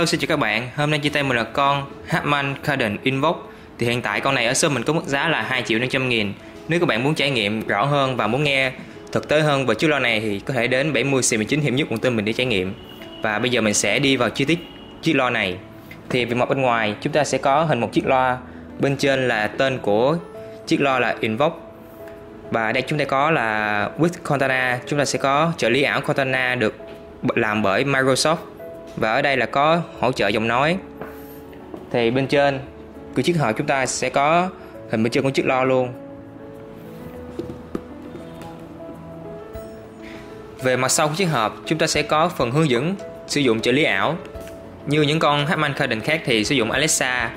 Hello xin chào các bạn, hôm nay chia tay mình là con Hartman Garden Inbox. Thì hiện tại con này ở shop mình có mức giá là 2 triệu 500 nghìn. Nếu các bạn muốn trải nghiệm rõ hơn và muốn nghe thực tế hơn về chiếc lo này thì có thể đến 70 C19 hiểm nhất quận tin mình để trải nghiệm. Và bây giờ mình sẽ đi vào chi tiết chiếc lo này. Thì về mặt bên ngoài chúng ta sẽ có hình một chiếc loa. Bên trên là tên của chiếc lo là Inbox. Và đây chúng ta có là with Cortana. Chúng ta sẽ có trợ lý ảo Cortana được làm bởi Microsoft và ở đây là có hỗ trợ giọng nói. Thì bên trên của chiếc hộp chúng ta sẽ có hình bên trên của chiếc lo luôn. Về mặt sau của chiếc hộp, chúng ta sẽ có phần hướng dẫn sử dụng trợ lý ảo. Như những con Harman Kardon khác thì sử dụng Alexa.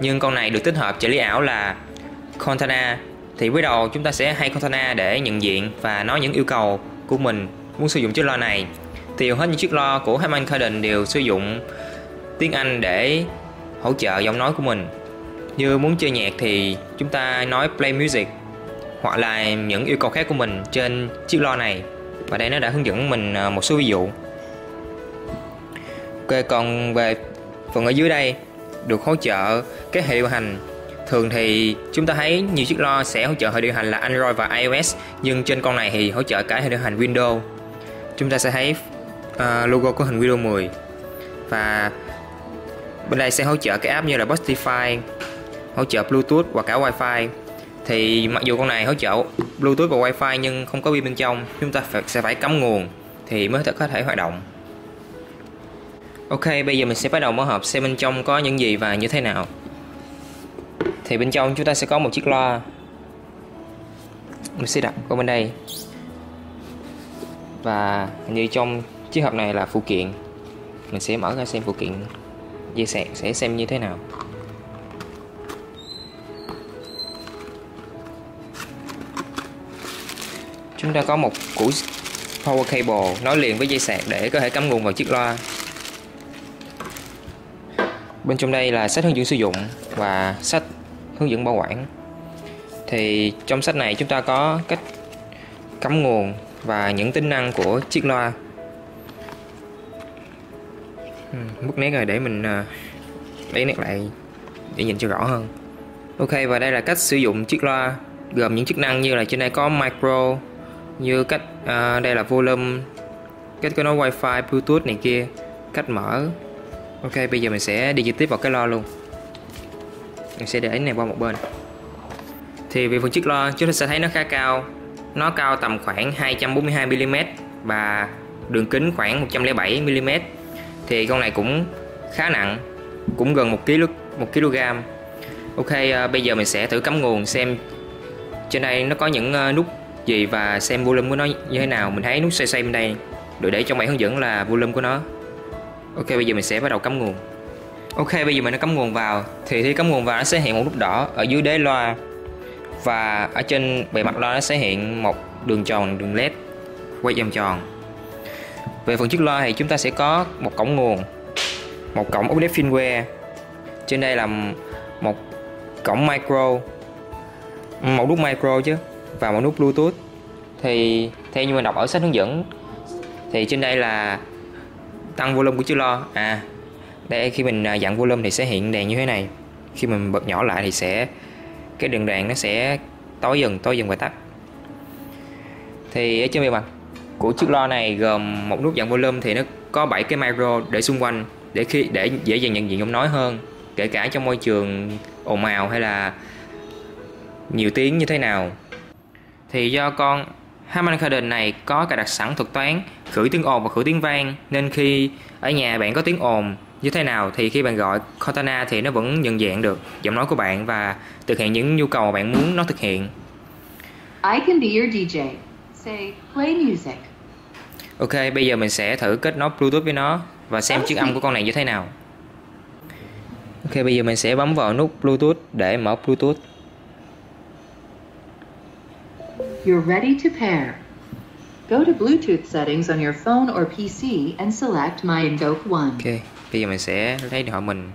Nhưng con này được tích hợp trợ lý ảo là Cortana. Thì với đầu chúng ta sẽ hay Cortana để nhận diện và nói những yêu cầu của mình muốn sử dụng chiếc lo này thì hầu hết những chiếc lo của Harman Kardon đều sử dụng tiếng Anh để hỗ trợ giọng nói của mình. Như muốn chơi nhạc thì chúng ta nói play music, hoặc là những yêu cầu khác của mình trên chiếc lo này. Và đây nó đã hướng dẫn mình à, một số ví dụ. Ok, còn về phần ở dưới đây, được hỗ trợ cái hệ điều hành. Thường thì chúng ta thấy nhiều chiếc lo sẽ hỗ trợ hệ điều hành là Android và iOS, nhưng trên con này thì hỗ trợ cả hệ điều hành Windows. Chúng ta sẽ thấy uh, logo có hình Windows 10 và bên đây sẽ hỗ trợ cái app như là Spotify hỗ trợ Bluetooth và cả Wi-Fi. Thì mặc dù con này hỗ trợ Bluetooth và Wi-Fi nhưng không có pin bên trong chúng ta phải, sẽ phải cắm nguồn thì mới có thể hoạt động. Ok bây giờ mình sẽ bắt đầu mở hộp xem bên trong có những gì và như thế nào. Thì bên trong chúng ta sẽ có một chiếc loa. Mình sẽ đặt qua bên đây. Và như trong chiếc hộp này là phụ kiện. Mình sẽ mở ra xem phụ kiện dây sạc sẽ xem như thế nào. Chúng ta có một củ power cable nối liền với dây sạc để có thể cắm nguồn vào chiếc loa. Bên trong đây là sách hướng dẫn sử dụng và sách hướng dẫn bảo quản. Thì trong sách này chúng ta có cách cắm nguồn và những tính năng của chiếc loa. Ừ, mất nét rồi để mình ờ, lấy nét lại để nhìn cho rõ hơn. Ok và đây là cách sử dụng chiếc loa gồm những chức năng như là trên đây có micro như cách uh, đây là volume cách có nối wifi bluetooth này kia cách mở. Ok bây giờ mình sẽ đi trực tiếp vào cái loa luôn. Mình sẽ để cái này qua một bên. Thì về phần chiếc loa chúng ta sẽ thấy nó khá cao. Nó cao tầm khoảng 242mm và đường kính khoảng 107mm thì con này cũng khá nặng cũng gần 1 kg 1 kg ok uh, bây giờ mình sẽ thử cắm nguồn xem trên đây nó có những uh, nút gì và xem volume của nó như thế nào. Mình thấy nút xoay xoay bên đây được để trong bài hướng dẫn là volume của nó. Ok bây giờ mình sẽ bắt đầu cắm nguồn. Ok bây giờ mình đã cắm nguồn vào thì khi cắm nguồn vào nó sẽ hiện một nút đỏ ở dưới đế loa và ở trên bề mặt loa nó sẽ hiện một đường tròn đường led quay vòng tròn về phần chiếc loa thì chúng ta sẽ có một cổng nguồn, một cổng update firmware. Trên đây là một cổng micro, một nút micro chứ, và một nút bluetooth. Thì theo như mình đọc ở sách hướng dẫn, thì trên đây là tăng volume của chiếc loa. À đây, khi mình à, dặn volume thì sẽ hiện đèn như thế này. Khi mình bật nhỏ lại thì sẽ, cái đường đèn nó sẽ tối dần tối dần và tắt. Thì ở trên bề mặt của chiếc loa này gồm một nút dạng volume thì nó có 7 cái micro để xung quanh để khi, để dễ dàng nhận diện giọng nói hơn, kể cả trong môi trường ồn ào hay là nhiều tiếng như thế nào thì do con Harman Kardon này có cài đặt sẵn thuật toán, khử tiếng ồn và khử tiếng vang, nên khi ở nhà bạn có tiếng ồn như thế nào thì khi bạn gọi Cortana thì nó vẫn nhận dạng được giọng nói của bạn và thực hiện những nhu cầu mà bạn muốn nó thực hiện. I can be your DJ. Say play music. Ok, bây giờ mình sẽ thử kết nối Bluetooth với nó và xem chiếc âm của con này như thế nào. Ok, bây giờ mình sẽ bấm vào nút Bluetooth để mở Bluetooth. You're ready to pair. Go to Bluetooth settings on your phone or PC and select My Invoke One. Ok, bây giờ mình sẽ lấy điện thoại mình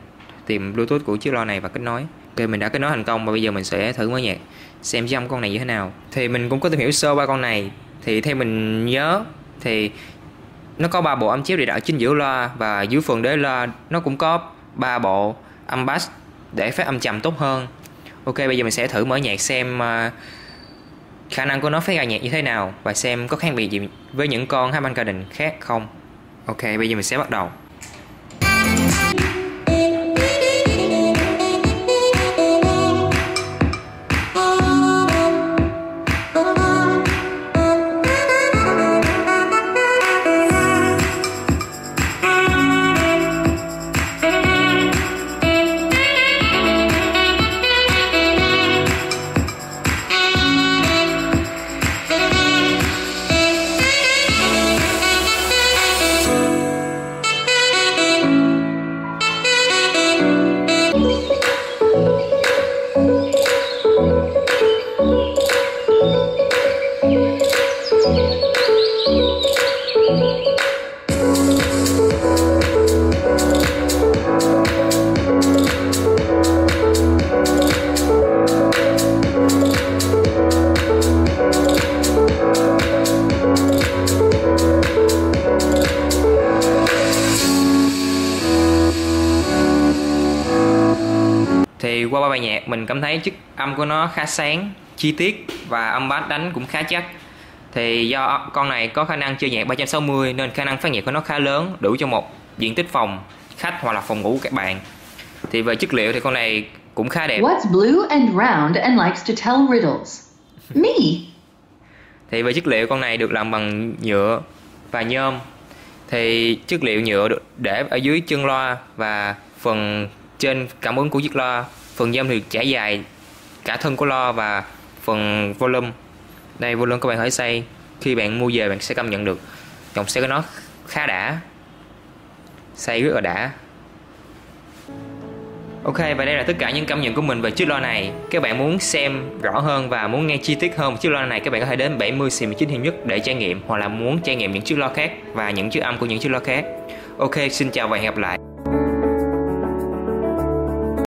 tìm Bluetooth của chiếc lo này và kết nối. Ok, mình đã kết nối thành công và bây giờ mình sẽ thử mở nhạc. Xem chiếc âm con này như thế nào. Thì mình cũng có tìm hiểu sơ ba con này. Thì theo mình nhớ thì nó có ba bộ âm chéo địa đạo chính giữa loa và dưới phần đế loa nó cũng có ba bộ âm bass để phát âm trầm tốt hơn. Ok bây giờ mình sẽ thử mở nhạc xem ờ, khả năng của nó phát ra nhạc như thế nào và xem có khác biệt gì với những con Harman Kardon khác không. Ok bây giờ mình sẽ bắt đầu. Bài nhạc mình cảm thấy chất âm của nó khá sáng chi tiết và âm bass đánh cũng khá chắc. Thì do con này có khả năng chơi nhạc 360 nên khả năng phát nhạc của nó khá lớn đủ cho một diện tích phòng khách hoặc là phòng ngủ của các bạn. Thì về chất liệu thì con này cũng khá đẹp. What's blue and round and likes to tell riddles? Me. thì về chất liệu con này được làm bằng nhựa và nhôm. Thì chất liệu nhựa được để ở dưới chân loa và phần trên cảm ứng của chiếc loa phần dâm thì trải dài cả thân của loa và phần volume. Đây, volume các bạn hãy xây khi bạn mua về, bạn sẽ cảm nhận được. Dòng xe của nó khá đã. Xây rất là đã. Ok, và đây là tất cả những cảm nhận của mình về chiếc loa này. Các bạn muốn xem rõ hơn và muốn nghe chi tiết hơn chiếc loa này, Các bạn có thể đến 70 xì 19 hiệu nhất để trải nghiệm, Hoặc là muốn trải nghiệm những chiếc loa khác và những chiếc âm của những chiếc loa khác. Ok, xin chào và hẹn gặp lại.